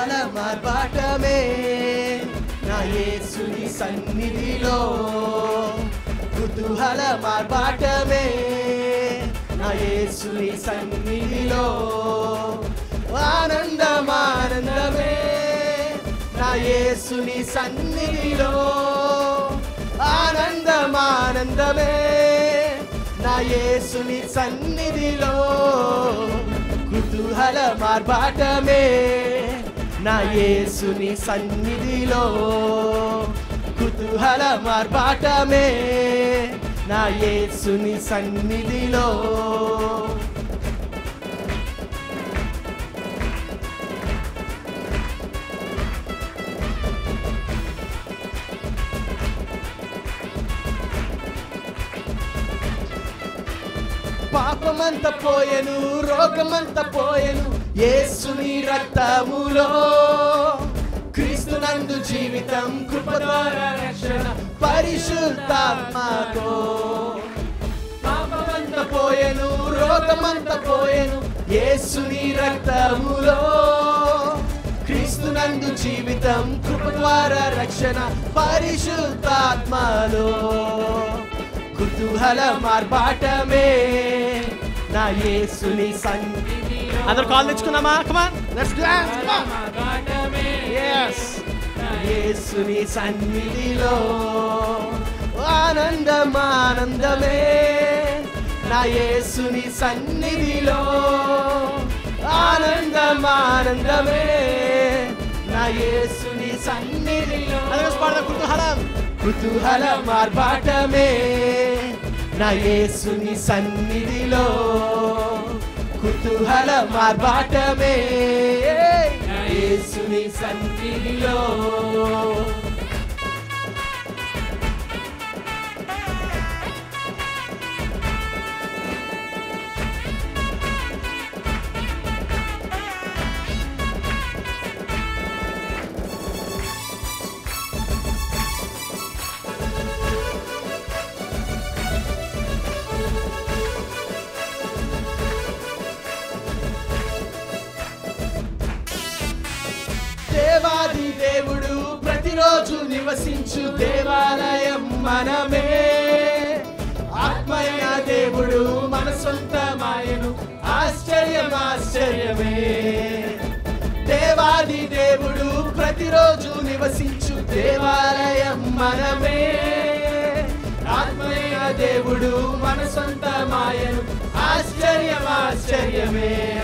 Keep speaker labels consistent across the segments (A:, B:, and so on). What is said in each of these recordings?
A: కుతూహల మార్బాటమే నా యేసుని సన్నిధిలో కుతూహల మార్బాటమే నా యేసుని సన్నిధిలో ఆనందమానందమే. నా యేసుని సన్నిధిలో ఆనందమానందమే. నా యేసుని సన్నిధిలో కుతూహల మార్బాటమే నా యేసుని సన్నిధిలో కుతూహల మార్పాటమే. నా యేసుని సన్నిధిలో పాపమంత పోయెను రోగమంత పోయెను. యేసుని రక్తములో క్రీస్తునందు జీవితం కృప ద్వారా రక్షణ పరిశుద్ధాత్మతో. పాపమంత పోయెను రోగమంత పోయెను యేసుని రక్తములో క్రీస్తునందు జీవితం కృప ద్వారా రక్షణ పరిశుద్ధాత్మలో. కుతూహల మార్పాటమే నా యేసుని సంగీ అందరు కాల్ తెచ్చుకుందామా? Come on let's dance come on yes. యేసుని సన్నిధిలో ఆనందం ఆనందమే నా యేసుని సన్నిధిలో ఆనందం ఆనందమే నా యేసుని సన్నిధిలో అలాగే పాడదాం కుతూహలం. కుతూహల మార్బాటమే. నా యేసుని సన్నిధిలో కుతూహల మార్బాటమే యేసుని సన్నిధిలో ప్రతిరోజు నివసించు దేవాలయం మనమే. ఆత్మయ దేవుడు మన సొంతమాయను ఆశ్చర్యం ఆశ్చర్యమే. దేవాది దేవుడు ప్రతిరోజు నివసించు దేవాలయం మనమే. ఆత్మయ దేవుడు మన సొంతమాయను ఆశ్చర్యం ఆశ్చర్యమే.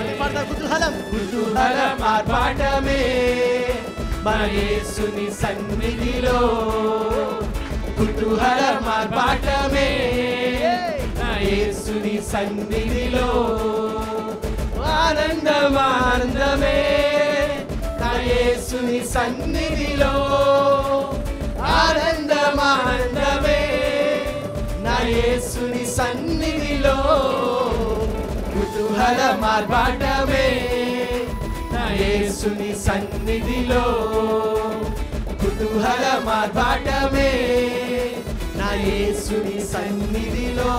A: కుతూహలం. కుతూహల మార్పాటమే మన యేసుని సన్నిధిలో కుతూహల మార్పాటమే. యేసుని సన్నిధిలో ఆనందం ఆనందమే. యేసుని సన్నిధిలో ఆనందం ఆనందమే. యేసుని సన్నిధిలో కుతూహల మార్బాటమే నా యేసుని సన్నిధిలో కుతూహల మార్బాటమే నా యేసుని సన్నిధిలో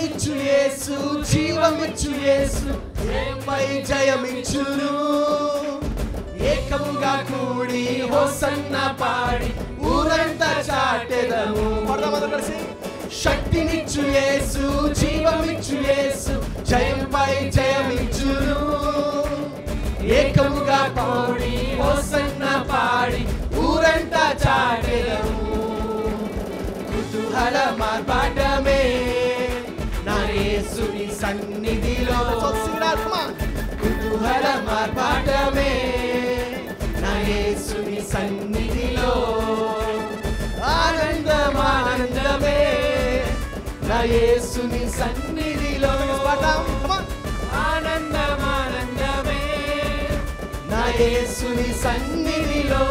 A: జయమిచ్చు యేసు జీవమిచ్చు యేసు ప్రేమై జయమిచ్చును ఏకముగా కూడి హోసన్న పాడి ఊరంతా చాటెదము. శక్తినిచ్చు యేసు జీవమిచ్చు యేసు జయంపై జయమిచ్చును ఏకముగా పాడి హోసన్న పాడి ఊరంతా చాటెదము. కుతూహల మార్పాటమే సన్నిధిలో కుతూహల మార్పాటమే నా యేసుని సన్నిధిలో. ఆనందం ఆనందమే నా యేసుని సన్నిధిలో. ఆనందం ఆనందమే నా యేసుని సన్నిధిలో.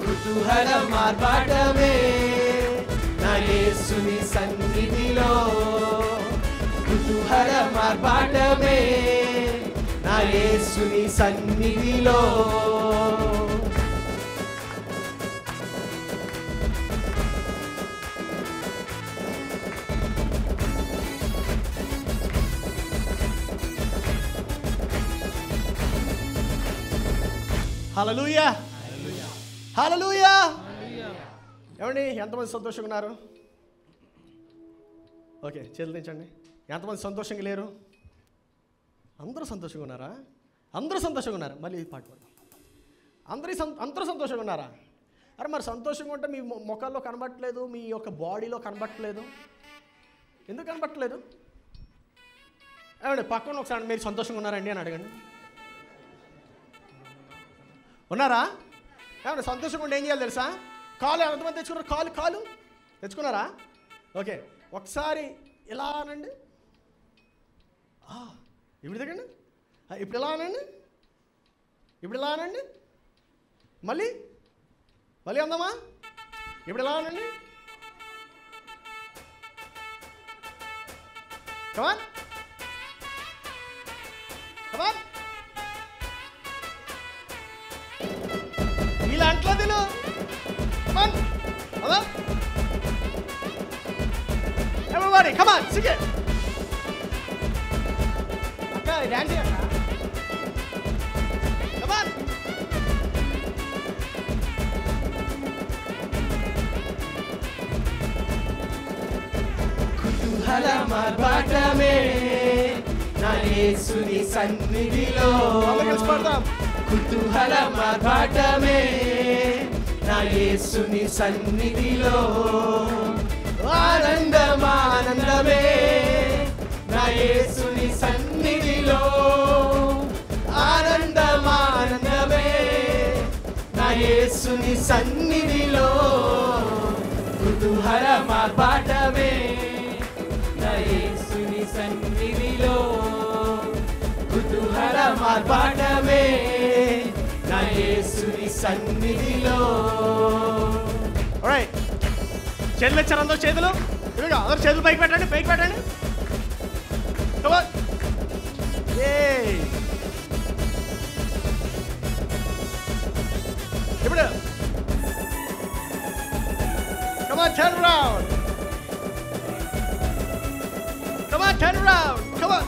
A: కుతూహల మార్పాటమే నా యేసుని సన్నిధిలో. మార్పాటమే. నా యేసుని సన్నిధిలో. హలలుయా హలలుయా ఏమండి ఎంతమంది సంతోషంగా ఉన్నారు? ఓకే చేతులు ఎంతమంది సంతోషంగా లేరు? అందరూ సంతోషంగా ఉన్నారా? అందరూ సంతోషంగా ఉన్నారు? మళ్ళీ ఈ పాట పాడు అందరి సం అందరూ సంతోషంగా ఉన్నారా? అరే మరి సంతోషంగా ఉంటే మీ ముఖాల్లో కనబట్టలేదు మీ యొక్క బాడీలో కనబట్టలేదు. ఎందుకు కనబట్టలేదు? ఏమండి పక్కన ఒకసారి మీరు సంతోషంగా ఉన్నారండి అని అడగండి. ఉన్నారా? ఏమండి సంతోషంగా ఉండి ఏం చేయాలి తెలుసా? కాలు ఎంతమంది తెచ్చుకున్నారు? కాలు కాలు తెచ్చుకున్నారా? ఓకే ఒకసారి ఇలా అనండి. ఇప్పుడు దిగండి ఇప్పుడు ఎలా అనండి? ఇప్పుడు ఎలా అనండి? మళ్ళీ? మళ్ళీ అందామా? ఇప్పుడు ఎలా అనండి? కమాన్ కమాన్ ఇలా అంటలేదు కమాన్ అదా Everybody, come on, sing it. కుతూహల మార్బాటమే నా యేసుని సన్నిధిలో కుతూహల మార్బాటమే నా యేసుని సన్నిధిలో ఆనందమానందమే నా యేసు యేసుని సన్నిధిలో కుతూహల మార్పాటమే నా యేసుని సన్నిధిలో కుతూహల మార్పాటమే నా యేసుని సన్నిధిలో.
B: Alright. చేతులు ఇచ్చారు అందరూ చేతులు. ఇదిగో అందరూ చేతులు పైకి పెట్టండి పైకి పెట్టండి. ఏ Come on, turn around. Come on, turn around. Come on.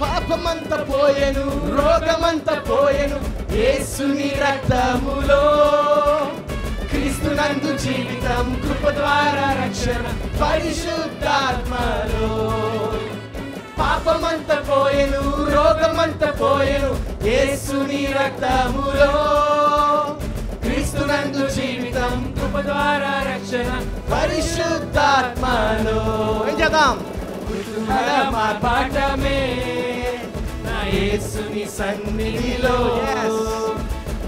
A: పాపమంత పోయెను రోగమంత పోయెను యేసుని రక్తములో క్రీస్తునందు జీవితం కృప ద్వారా రక్షణ పరిశుద్ధాత్మలో పాపమంత పోయెను రోగమంత పోయెను యేసుని రక్తములో క్రీస్తునందు జీవితం కృప ద్వారా రక్షణ పరిశుద్ధాత్మలో.
B: ఏం చేద్దాం?
A: కుతూహల మార్పాటమే నా యేసుని సన్నిధిలో.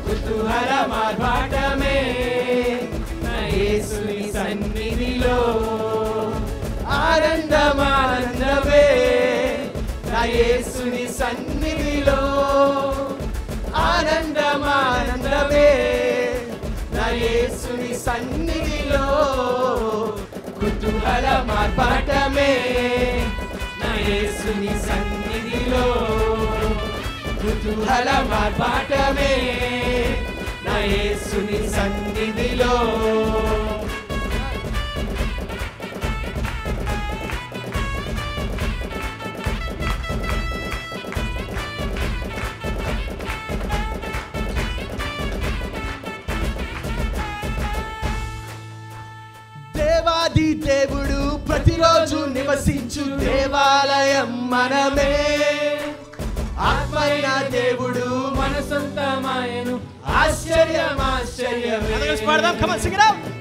A: కుతూహల మార్పాటమే నా యేసుని సన్నిధిలో. ఆనందమానందమే నా యేసుని సన్నిధిలో. ఆనందమానందమే. నా యేసుని సన్నిధిలో కుతూహల మార్పాటమే. నా యేసుని సన్నిధిలో కుతూహల మార్పాటమే. నా యేసుని సన్నిధిలో నివసించు దేవాలయం మనమే. ఆత్మైన దేవుడు మన సొంతమాయను ఆశ్చర్యం
B: ఇట్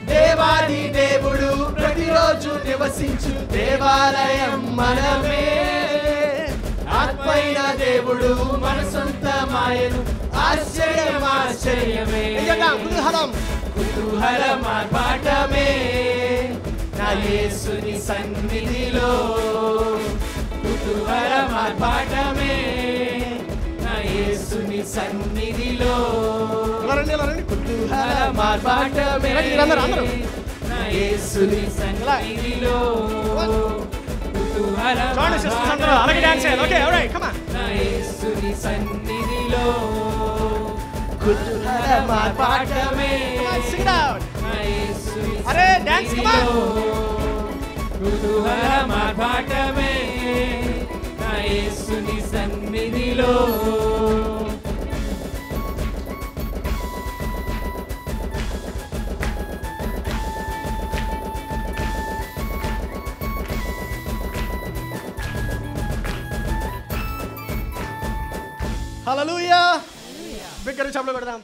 A: దేవాది దేవుడు ప్రతిరోజు నివసించు దేవాలయం మనమే. ఆత్మైన దేవుడు మన సొంతమాయను ఆశ్చర్యం ఆశ్చర్యమే.
B: ఏం
A: యేసుని సన్నిధిలో కుతూహలం ఆర్భాటమే నా యేసుని సన్నిధిలో
B: కుతూహలం ఆర్భాటమే
A: నా యేసుని సన్నిధిలో Join
B: us, sisters, under. I'll dance it. Okay, all right, come on. Come on, sing it out. अरे डांस
A: కుతూహల మార్భాటమే నా యేసుని సన్నిధిలో
C: హలలుయా బిగ్గర చెప్పలు పెడదాం